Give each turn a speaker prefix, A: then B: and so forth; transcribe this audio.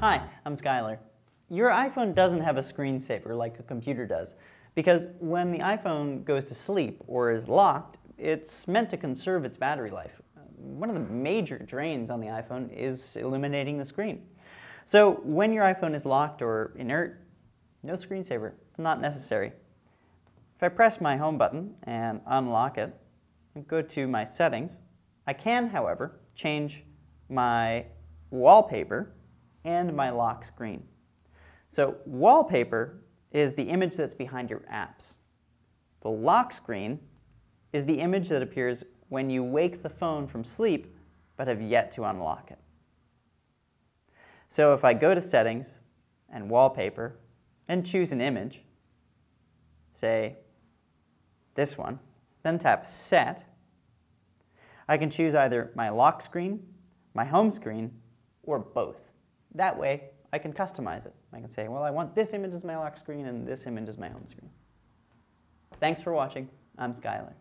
A: Hi, I'm Skylar. Your iPhone doesn't have a screensaver like a computer does, because when the iPhone goes to sleep or is locked, it's meant to conserve its battery life. One of the major drains on the iPhone is illuminating the screen. So when your iPhone is locked or inert, no screensaver. It's not necessary. If I press my home button and unlock it and go to my settings, I can, however, change my wallpaper and my lock screen. So wallpaper is the image that's behind your apps. The lock screen is the image that appears when you wake the phone from sleep but have yet to unlock it. So if I go to Settings and Wallpaper and choose an image, say this one, then tap Set, I can choose either my lock screen, my home screen, or both. That way, I can customize it. I can say, well, I want this image as my lock screen and this image as my home screen. Thanks for watching. I'm Skylar.